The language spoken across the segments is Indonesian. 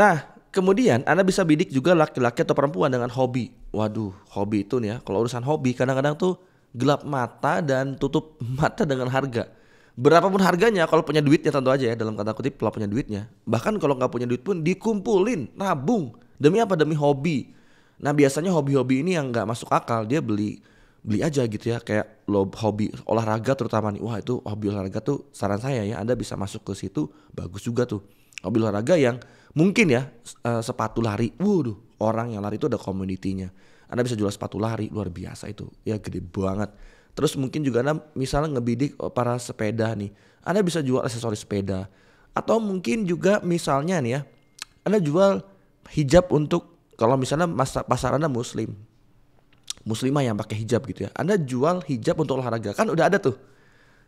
Nah, kemudian Anda bisa bidik juga laki-laki atau perempuan dengan hobi. Waduh, hobi itu nih ya. Kalau urusan hobi kadang-kadang tuh gelap mata dan tutup mata dengan harga. Berapapun harganya, kalau punya duitnya tentu aja ya dalam kata kutip kalau punya duitnya. Bahkan kalau nggak punya duit pun dikumpulin, nabung. Demi apa? Demi hobi. Nah biasanya hobi-hobi ini yang nggak masuk akal dia beli beli aja gitu ya kayak lo hobi olahraga terutama nih wah itu hobi olahraga tuh saran saya ya anda bisa masuk ke situ bagus juga tuh hobi olahraga yang mungkin ya uh, sepatu lari. Waduh orang yang lari itu ada komoditinya anda bisa jual sepatu lari luar biasa itu. Ya gede banget. Terus mungkin juga anda misalnya ngebidik para sepeda nih. Anda bisa jual aksesoris sepeda. Atau mungkin juga misalnya nih ya anda jual hijab untuk kalau misalnya pasar anda muslim. Muslimah yang pakai hijab gitu ya. Anda jual hijab untuk olahraga. Kan udah ada tuh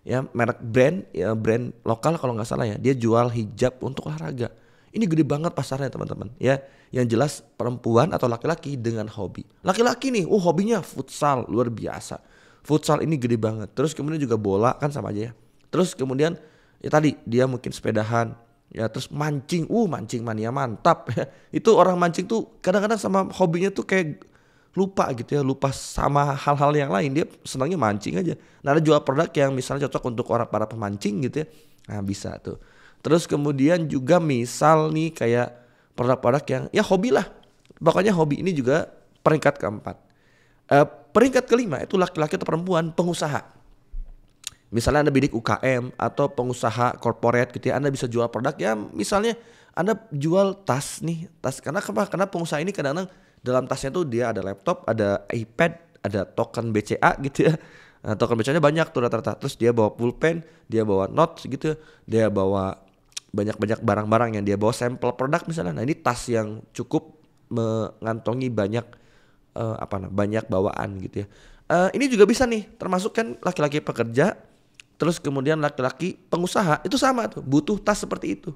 ya merek brand ya brand lokal kalau nggak salah ya dia jual hijab untuk olahraga. Ini gede banget pasarnya teman-teman ya. Yang jelas perempuan atau laki-laki dengan hobi. Laki-laki nih oh hobinya futsal luar biasa. Futsal ini gede banget. Terus kemudian juga bola kan sama aja ya. Terus kemudian ya tadi dia mungkin sepedahan ya terus mancing uh mancing mania mantap itu orang mancing tuh kadang-kadang sama hobinya tuh kayak lupa gitu ya, lupa sama hal-hal yang lain. Dia senangnya mancing aja. Nah, ada jual produk yang misalnya cocok untuk orang para pemancing gitu ya. Nah, bisa tuh. Terus kemudian juga misal nih kayak produk-produk yang ya hobi lah. Pokoknya hobi ini juga peringkat keempat. Uh, peringkat kelima itu laki-laki atau perempuan pengusaha. Misalnya Anda bidik UKM atau pengusaha corporate gitu ya, Anda bisa jual produk ya misalnya Anda jual tas nih, tas karena kenapa? Karena pengusaha ini kadang-kadang dalam tasnya tuh dia ada laptop, ada iPad, ada token BCA gitu ya. Nah, token BCA-nya banyak tuh rata-rata. Terus dia bawa pulpen, dia bawa notes gitu, dia bawa banyak-banyak barang-barang yang dia bawa sampel produk misalnya. Nah, ini tas yang cukup mengantongi banyak uh, apa nah, banyak bawaan gitu ya. Uh, ini juga bisa nih, termasuk kan laki-laki pekerja, terus kemudian laki-laki pengusaha itu sama tuh, butuh tas seperti itu.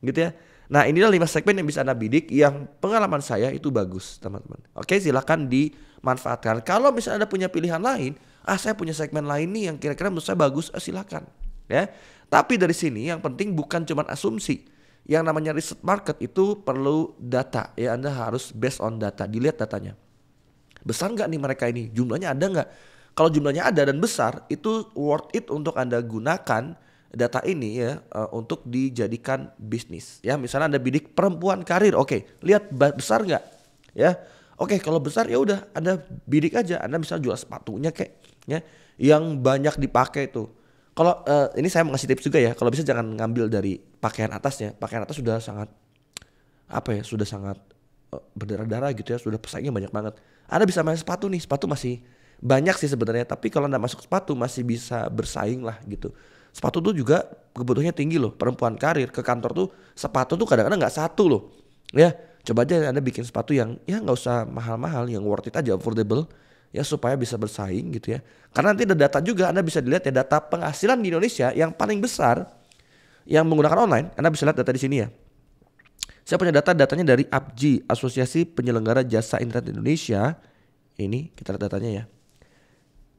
Gitu ya. Nah inilah lima segmen yang bisa Anda bidik yang pengalaman saya itu bagus teman-teman. Oke silakan dimanfaatkan. Kalau misalnya Anda punya pilihan lain, ah saya punya segmen lain nih yang kira-kira menurut saya bagus, ah, silakan. Ya. Tapi dari sini yang penting bukan cuma asumsi. Yang namanya riset market itu perlu data. Ya Anda harus based on data, dilihat datanya. Besar nggak nih mereka ini? Jumlahnya ada nggak? Kalau jumlahnya ada dan besar, itu worth it untuk Anda gunakan data ini ya uh, untuk dijadikan bisnis. Ya misalnya anda bidik perempuan karir oke okay, lihat besar nggak? Ya oke okay, kalau besar ya udah anda bidik aja anda bisa jual sepatunya kayak ya yang banyak dipakai tuh. Kalau uh, ini saya mau ngasih tips juga ya kalau bisa jangan ngambil dari pakaian atasnya. Pakaian atas sudah sangat apa ya sudah sangat uh, berdarah-darah gitu ya sudah pesaingnya banyak banget. Anda bisa main sepatu nih sepatu masih banyak sih sebenarnya tapi kalau anda masuk sepatu masih bisa bersaing lah gitu sepatu tuh juga kebutuhannya tinggi loh. Perempuan karir ke kantor tuh sepatu tuh kadang-kadang nggak satu loh. Ya coba aja anda bikin sepatu yang ya nggak usah mahal-mahal yang worth it aja affordable ya supaya bisa bersaing gitu ya. Karena nanti ada data juga anda bisa dilihat ya data penghasilan di Indonesia yang paling besar yang menggunakan online anda bisa lihat data di sini ya. Saya punya data datanya dari APJI Asosiasi Penyelenggara Jasa Internet Indonesia. Ini kita lihat datanya ya.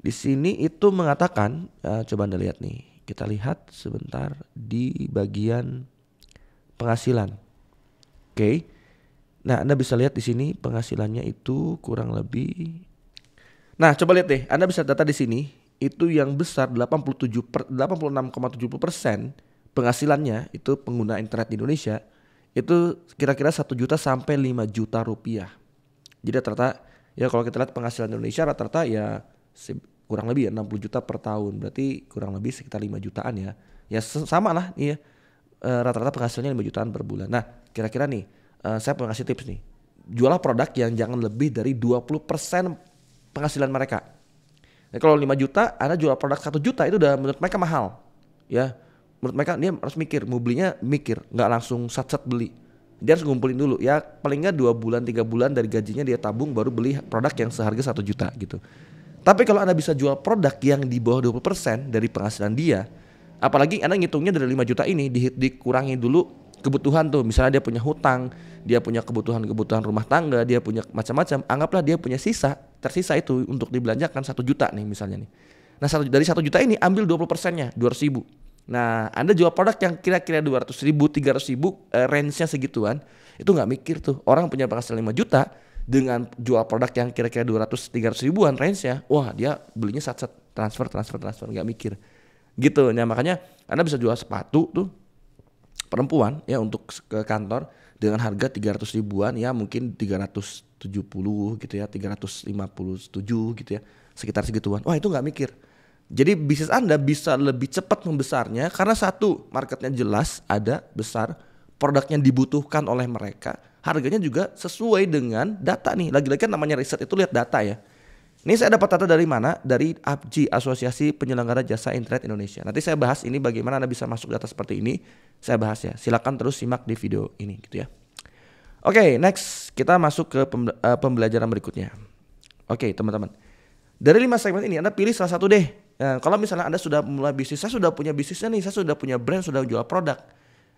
Di sini itu mengatakan, uh, coba anda lihat nih, kita lihat sebentar di bagian penghasilan. Oke. Nah, Anda bisa lihat di sini penghasilannya itu kurang lebih Nah, coba lihat deh. Anda bisa data di sini itu yang besar 87 per, 86,70 persen penghasilannya itu pengguna internet di Indonesia itu kira-kira satu juta sampai 5 juta rupiah. Jadi rata-rata ya kalau kita lihat penghasilan Indonesia rata-rata ya kurang lebih ya 60 juta per tahun. Berarti kurang lebih sekitar 5 jutaan ya. Ya sama lah iya. E, rata-rata penghasilannya 5 jutaan per bulan. Nah kira-kira nih uh, saya mau ngasih tips nih. Jualah produk yang jangan lebih dari 20% penghasilan mereka. Nah, kalau 5 juta anda jual produk 1 juta itu udah menurut mereka mahal. Ya menurut mereka dia harus mikir mau belinya mikir nggak langsung sat-sat beli. Dia harus ngumpulin dulu. Ya paling nggak dua bulan tiga bulan dari gajinya dia tabung baru beli produk yang seharga satu juta gitu tapi kalau Anda bisa jual produk yang di bawah 20% dari penghasilan dia, apalagi Anda ngitungnya dari 5 juta ini di, dikurangi dulu kebutuhan tuh. Misalnya dia punya hutang, dia punya kebutuhan-kebutuhan rumah tangga, dia punya macam-macam. Anggaplah dia punya sisa, tersisa itu untuk dibelanjakan satu juta nih misalnya nih. Nah satu, dari satu juta ini ambil 20 persennya, 200 ribu. Nah Anda jual produk yang kira-kira 200 ribu, 300 ribu, eh, range-nya segituan. Itu nggak mikir tuh. Orang punya penghasilan 5 juta dengan jual produk yang kira-kira 200 300 ribuan range-nya. Wah, dia belinya sat-sat transfer transfer transfer nggak mikir. Gitu. Nah, makanya Anda bisa jual sepatu tuh perempuan ya untuk ke kantor dengan harga 300 ribuan ya mungkin 370 gitu ya 357 gitu ya sekitar segituan wah itu nggak mikir jadi bisnis Anda bisa lebih cepat membesarnya karena satu, marketnya jelas, ada, besar, produknya dibutuhkan oleh mereka, harganya juga sesuai dengan data nih. Lagi-lagi kan namanya riset itu lihat data ya. Ini saya dapat data dari mana? Dari APJ, Asosiasi Penyelenggara Jasa Internet Indonesia. Nanti saya bahas ini bagaimana Anda bisa masuk data seperti ini. Saya bahas ya. Silakan terus simak di video ini gitu ya. Oke, okay, next kita masuk ke eh, pembelajaran berikutnya. Oke, okay, teman-teman. Dari lima segmen ini Anda pilih salah satu deh Ya, kalau misalnya Anda sudah mulai bisnis, saya sudah punya bisnisnya nih, saya sudah punya brand, sudah jual produk.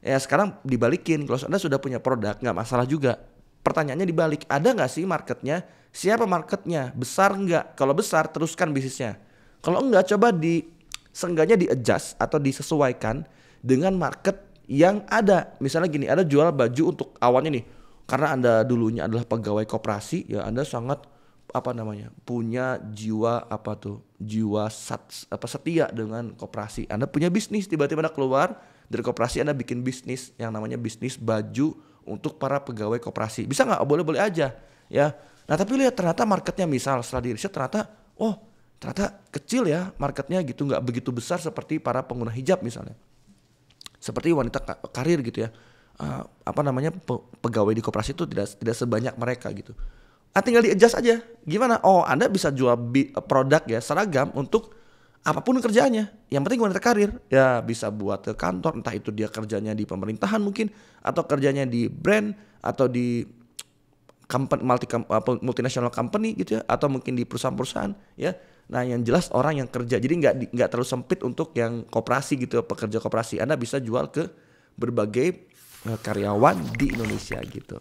Ya sekarang dibalikin, kalau Anda sudah punya produk, nggak masalah juga. Pertanyaannya dibalik, ada nggak sih marketnya? Siapa marketnya? Besar nggak? Kalau besar, teruskan bisnisnya. Kalau enggak, coba di sengganya di adjust atau disesuaikan dengan market yang ada. Misalnya gini, ada jual baju untuk awalnya nih, karena Anda dulunya adalah pegawai koperasi, ya Anda sangat apa namanya punya jiwa apa tuh? Jiwa sat, apa setia dengan koperasi. Anda punya bisnis tiba-tiba anda keluar dari koperasi anda bikin bisnis yang namanya bisnis baju untuk para pegawai koperasi. Bisa nggak? Boleh boleh aja ya. Nah tapi lihat ternyata marketnya misal setelah di riset ternyata oh ternyata kecil ya marketnya gitu. Nggak begitu besar seperti para pengguna hijab misalnya. Seperti wanita karir gitu ya. Uh, apa namanya pegawai di koperasi itu tidak tidak sebanyak mereka gitu ah, tinggal di adjust aja. Gimana? Oh, Anda bisa jual produk ya seragam untuk apa pun kerjaannya. Yang penting wanita karir ya bisa buat ke kantor, entah itu dia kerjanya di pemerintahan mungkin atau kerjanya di brand atau di company multi multinational company gitu ya atau mungkin di perusahaan-perusahaan ya. Nah, yang jelas orang yang kerja. Jadi nggak nggak terlalu sempit untuk yang koperasi gitu, pekerja koperasi. Anda bisa jual ke berbagai eh, karyawan di Indonesia gitu.